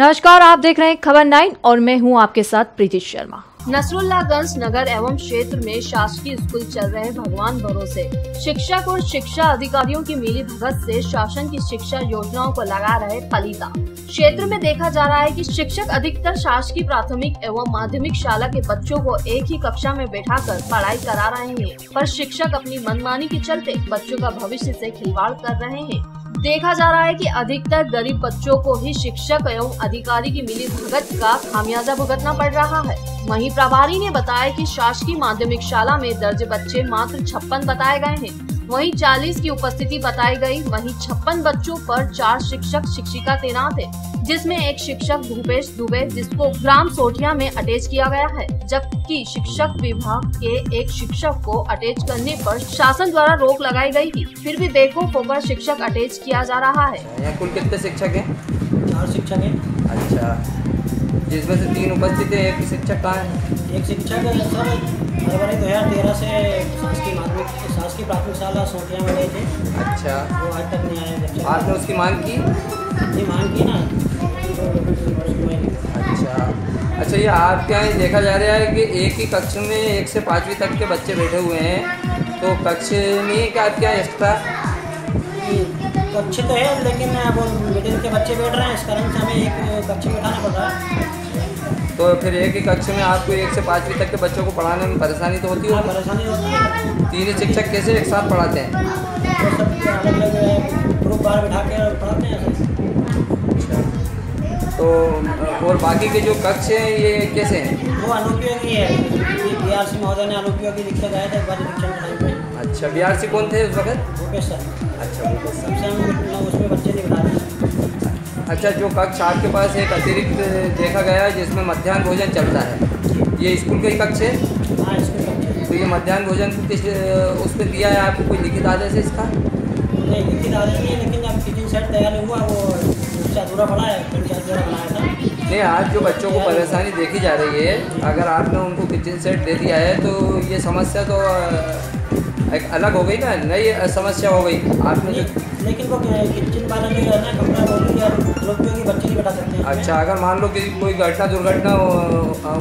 नमस्कार, आप देख रहे हैं खबर नाइन और मैं हूँ आपके साथ प्रीति शर्मा। नसरुल्लागंज नगर एवं क्षेत्र में शासकीय स्कूल चल रहे भगवान भरोसे। शिक्षक और शिक्षा अधिकारियों की मिली भगत से शासन की शिक्षा योजनाओं को लगा रहे फलीता। क्षेत्र में देखा जा रहा है कि शिक्षक अधिकतर शासकीय, प्राथमिक एवं माध्यमिक शाला के बच्चों को एक ही कक्षा में बैठाकर पढ़ाई करा रहे हैं, पर शिक्षक अपनी मनमानी के चलते बच्चों का भविष्य से खिलवाड़ कर रहे हैं। देखा जा रहा है कि अधिकतर गरीब बच्चों को ही शिक्षक एवं अधिकारी की मिली भगत का खामियाजा भुगतना पड़ रहा है। वहीं प्रभारी ने बताया कि शासकीय माध्यमिक शाला में दर्ज बच्चे मात्र छप्पन बताए गए हैं। वहीं 40 की उपस्थिति बताई गई। वहीं छप्पन बच्चों पर चार शिक्षक शिक्षिका तैनात है। जिसमें एक शिक्षक भूपेश दुबे जिसको ग्राम सोटिया में अटैच किया गया है जबकि शिक्षक विभाग के एक शिक्षक को अटैच करने पर शासन द्वारा रोक लगाई गई थी। फिर भी बेखौफ होकर शिक्षक अटैच किया जा रहा है। यहाँ कुल कितने शिक्षक हैं? चार शिक्षक हैं। अच्छा। जिसमें से तीन उपस्थित है एक शिक्षक कहाँ है? एक शिक्षक सर। फरवरी दो हज़ार तेरह से शासकीय माध्यमिक शासकीय प्राथमिक शाला सोटिया में गए थे। अच्छा। वो आज तक नहीं आया आपने उसकी मांग की? जी मांग की ना। अच्छा ये आपके यहाँ देखा जा रहा है कि एक ही कक्ष में एक से पाँचवीं तक के बच्चे बैठे हुए हैं। तो कक्ष नहीं है क्या आपके यहाँ एक्स्ट्रा कक्ष तो है लेकिन वो मिडिल के बच्चे बैठ रहे हैं। इस कारण से हमें एक कक्ष में बैठाना पड़ रहा है। तो फिर एक ही कक्ष में आपको एक से पाँचवीं तक के बच्चों को पढ़ाने में परेशानी तो होती हाँ होगी परेशानी होती है। तीन शिक्षक कैसे एक साथ पढ़ाते हैं? वो सब अलग अलग ग्रुप बार बैठा के पढ़ाते हैं। तो और बाकी के जो कक्ष हैं ये कैसे हैं? वो अनुपयोगी है। ये बी आर सी महोदय ने अनुपयोगी शिक्षक आए थे शिक्षण के टाइम पे अच्छा बिहार कौन थे उस वक्त? भूपेश सर। अच्छा तो सब- सबसे हम उसमें बच्चे नहीं बैठा रहे अच्छा जो कक्ष आपके पास एक अतिरिक्त देखा गया है जिसमें मध्यान्ह भोजन चलता है। ये स्कूल का ही कक्ष है? हाँ तो ये मध्याह्न भोजन किस उस पर दिया है आपको कोई लिखित आदेश है इसका? नहीं लिखित आदेश नहीं है लेकिन अब किचन सेट तैयार हुआ वो बनाया था। नहीं आज जो बच्चों को परेशानी देखी जा रही है अगर आपने उनको किचन सेट दे दिया है तो ये समस्या तो एक अलग हो गई ना नई समस्या हो गई। आपने जो लेकिन वो किचन वाला जो है ना दिया उपयोगी बच्चे नहीं बैठा सकते हैं अच्छा अगर मान लो कि कोई घटना दुर्घटना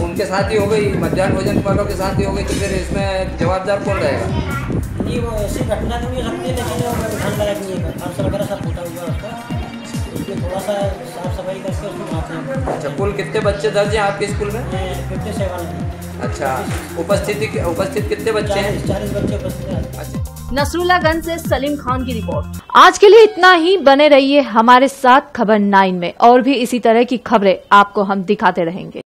उनके साथ ही हो गई मध्यान्ह भोजन वालों के साथ ही हो गई तो फिर इसमें जवाबदार कौन रहेगा? नहीं वो ऐसी घटना तो नहीं सकती लेकिन उठाने लायक नहीं है वगैरह सब फूटा हुआ उसका। थोड़ा सा साफ़ सफ़ाई करके उसको हैं। अच्छा कुल कितने बच्चे दर्ज हैं आपके स्कूल में? फिफ्टी सेवन अच्छा उपस्थिति उपस्थित कितने बच्चे हैं? चालीस चालीस बच्चे उपस्थित हैं। अच्छा। नसरुल्लागंज से सलीम खान की रिपोर्ट। आज के लिए इतना ही बने रहिए हमारे साथ खबर नाइन में। और भी इसी तरह की खबरें आपको हम दिखाते रहेंगे।